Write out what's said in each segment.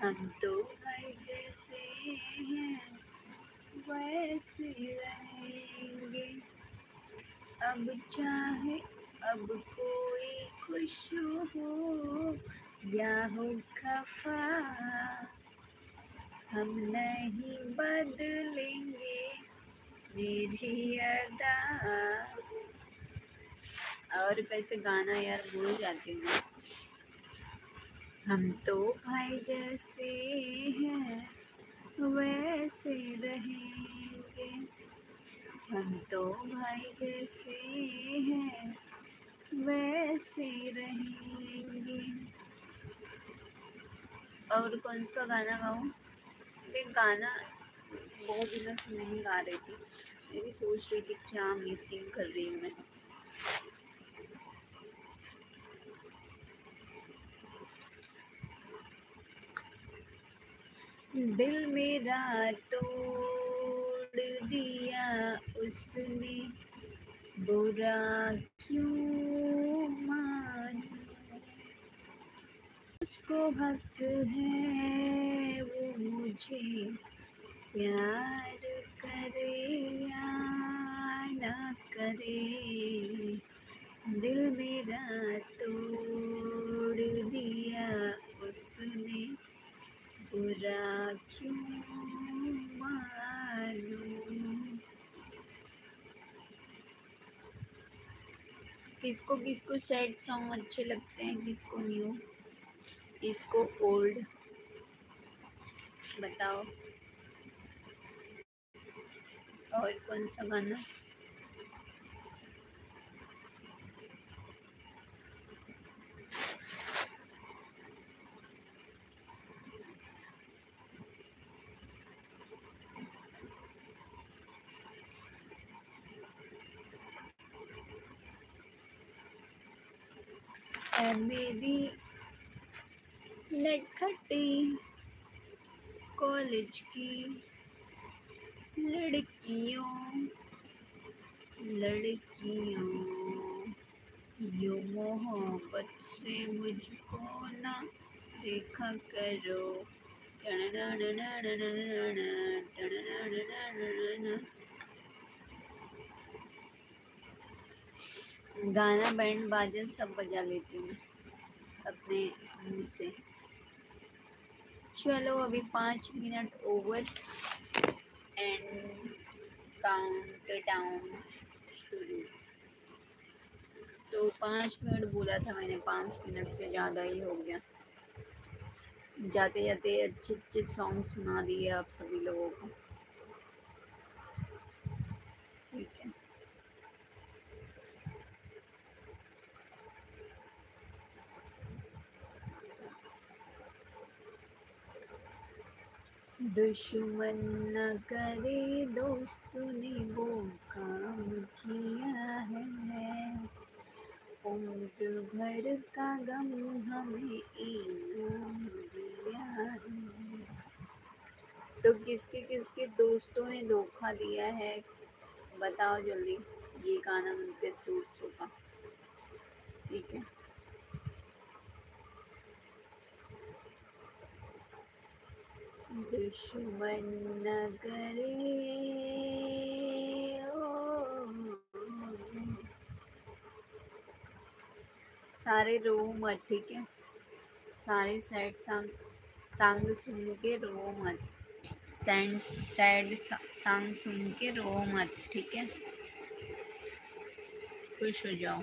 हम तो भाई जैसे हैं, वैसे रहेंगे। अब चाहे अब कोई खुश हो या हो खफा हम नहीं बदलेंगे मेरी अदा। और कैसे गाना यार भूल जाती हूँ। हम तो भाई जैसे हैं, वैसे रहेंगे। हम तो भाई जैसे हैं, वैसे रहेंगे। और कौन सा गाना गाऊँ? एक गाना बहुत दिनों से नहीं गा रही थी। मैं भी सोच रही थी क्या मिसिंग कर रही हूँ मैं। दिल मेरा तोड़ दिया उसने। बुरा क्यों मान? उसको हक है वो मुझे प्यार करे या ना करे। दिल मेरा तोड़ दिया उसने। बुरा क्यों किसको किसको सैड सॉन्ग अच्छे लगते हैं, किसको न्यू किसको ओल्ड बताओ। और कौन सा गाना? है मेरी नटखटी कॉलेज की लड़कियों लड़कियों यो मोहब्बत से मुझको ना देखा करो गाना, बैंड, बाजा सब बजा लेती हूँ अपने मुँह से। चलो अभी पाँच minute over and count down शुरू। तो पाँच मिनट बोला था मैंने, पाँच मिनट से ज़्यादा ही हो गया। जाते जाते अच्छे अच्छे सॉन्ग सुना दिए आप सभी लोगों को ठीक है दुश्मन न करे दोस्त ने वो काम किया है। उम्र भर का गम हमें इनाम दिया है। तो किसके किसके दोस्तों ने धोखा दिया है? बताओ जल्दी, ये गाना मुझ पे सूट होगा। ठीक है। दुश्मन न करे सारे रो मत, ठीक है? सारे सैड सॉन्ग सॉन्ग सुन के रो मत। सैड सैड सॉन्ग सुन के रो मत, ठीक है? खुश हो जाओ।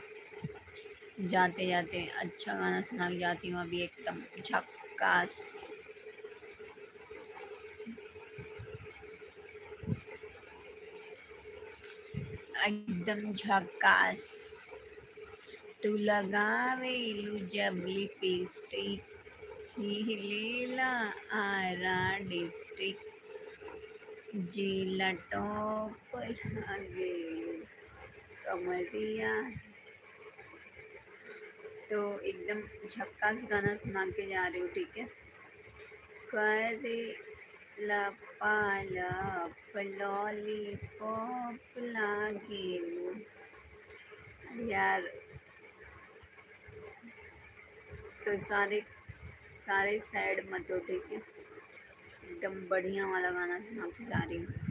जाते जाते अच्छा गाना सुना के जाती हूँ अभी एकदम झक्कास। एकदम झकास तू लगावेलू जब लिपस्टिक हिलेला आरा डिस्ट्रिक्ट जिला टॉप लागेलू कमरिया तो एकदम झक्कास गाना सुना के जा रही हूँ ठीक है करे लपालप, लॉलीपॉप लागे यार तो सारे सारे सैड मत हो ठीक है एकदम बढ़िया वाला गाना सुनाते जा रही हूँ।